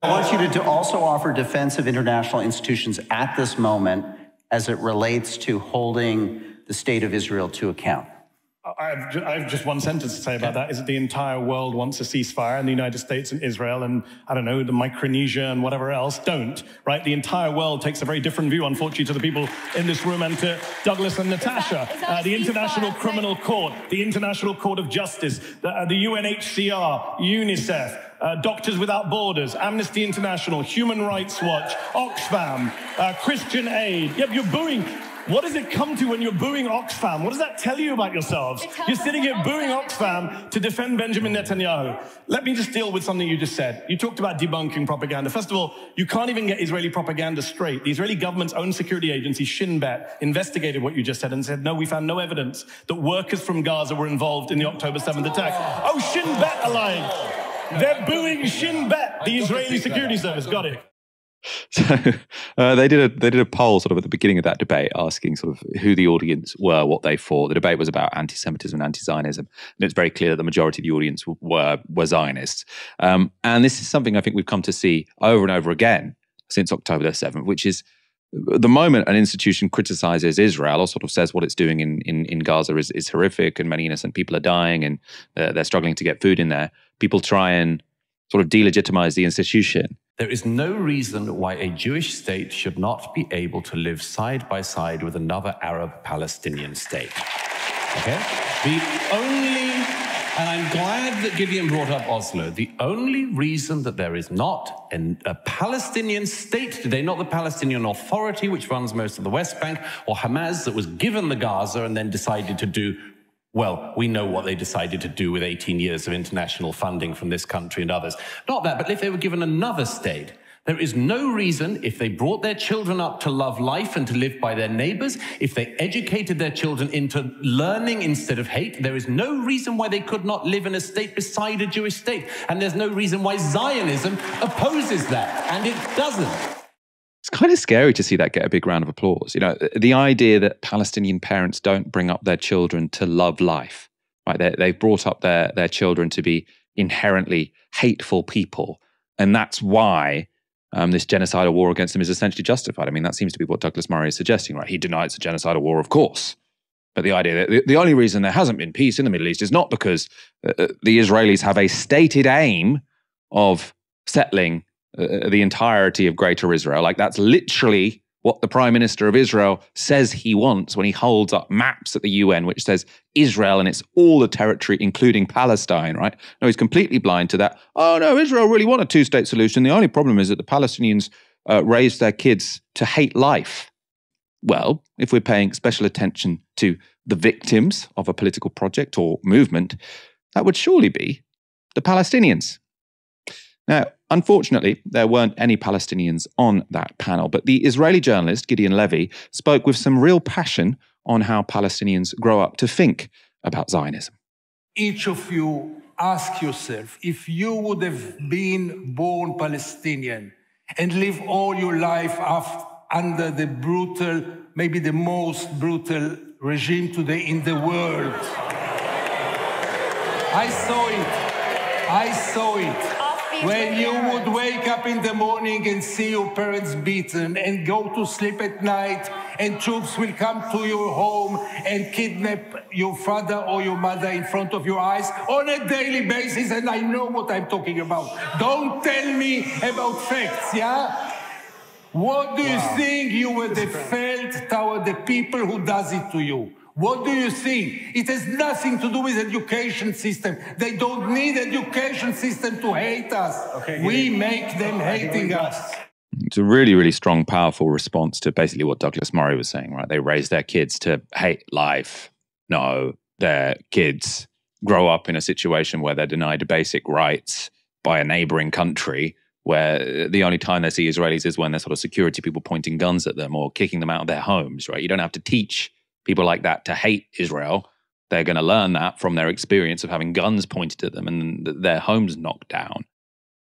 I want you to, also offer defense of international institutions at this moment as it relates to holding the state of Israel to account. I have, ju- I have just one sentence to say about that is that the entire world wants a ceasefire and the United States and Israel and I don't know, the Micronesia and whatever else don't, right? The entire world takes a very different view, unfortunately, to the people in this room and to Douglas and Natasha. is that uh, the International Criminal Court, the International Court of Justice, the, uh, the UNHCR, UNICEF, uh, Doctors Without Borders, Amnesty International, Human Rights Watch, Oxfam, uh, Christian Aid. Yep, you're booing. What does it come to when you're booing Oxfam? What does that tell you about yourselves? You're sitting here booing Oxfam- Oxfam to defend Benjamin Netanyahu. Let me just deal with something you just said. You talked about debunking propaganda. First of all, you can't even get Israeli propaganda straight. The Israeli government's own security agency, Shin Bet, investigated what you just said and said, no, we found no evidence that workers from Gaza were involved in the October 7th attack. Oh, Shin Bet are lying. They're booing Shin Bet, the Israeli security service. Got it. So uh, they did a they did a poll sort of at the beginning of that debate, asking sort of who the audience were, what they thought. The debate was about anti-Semitism and anti-Zionism, and it's very clear that the majority of the audience were were Zionists. Um, and this is something I think we've come to see over and over again since October the seventh, which is the moment an institution criticizes Israel or sort of says what it's doing in in, in Gaza is, is horrific and many innocent people are dying and uh, they're struggling to get food in there, people try and sort of delegitimize the institution. There is no reason why a Jewish state should not be able to live side by side with another Arab Palestinian state. Okay? The only, and I'm glad that Gideon brought up Oslo, the only reason that there is not an, a Palestinian state today, not the Palestinian Authority, which runs most of the West Bank, or Hamas, that was given the Gaza and then decided to do well, we know what they decided to do with 18 years of international funding from this country and others. Not that, but if they were given another state, there is no reason, if they brought their children up to love life and to live by their neighbors, if they educated their children into learning instead of hate, there is no reason why they could not live in a state beside a Jewish state. And there's no reason why Zionism opposes that. And it doesn't. Kind of scary to see that get a big round of applause. You know, the idea that Palestinian parents don't bring up their children to love life, right? They, they've brought up their, their children to be inherently hateful people. And that's why um, this genocidal war against them is essentially justified. I mean, that seems to be what Douglas Murray is suggesting, right? He denies a genocidal war, of course. But the idea that the, the only reason there hasn't been peace in the Middle East is not because uh, the Israelis have a stated aim of settling uh, the entirety of Greater Israel. Like that's literally what the Prime Minister of Israel says he wants when he holds up maps at the UN, which says Israel and it's all the territory, including Palestine, right? No, he's completely blind to that. Oh, no, Israel really want a two state solution. The only problem is that the Palestinians uh, raised their kids to hate life. Well, if we're paying special attention to the victims of a political project or movement, that would surely be the Palestinians. Now, unfortunately, there weren't any Palestinians on that panel, but the Israeli journalist Gideon Levy spoke with some real passion on how Palestinians grow up to think about Zionism. each of you ask yourself if you would have been born Palestinian and live all your life under the brutal, maybe the most brutal regime today in the world. I saw it. I saw it. Offbeat When you your would wake up in the morning and see your parents beaten and go to sleep at night and troops will come to your home and kidnap your father or your mother in front of your eyes on a daily basis and I know what I'm talking about. Don't tell me about facts, yeah? What do you think you would have felt toward the people who does it to you? What do you think? It has nothing to do with education system. They don't need education system to hate us. we make them hating us. It's a really, really strong, powerful response to basically what Douglas Murray was saying, right? They raise their kids to hate life. No, their kids grow up in a situation where they're denied basic rights by a neighboring country where the only time they see Israelis is when there's sort of security people pointing guns at them or kicking them out of their homes, right? You don't have to teach people like that to hate Israel. They're going to learn that from their experience of having guns pointed at them and their homes knocked down.